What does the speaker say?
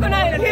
くない。よね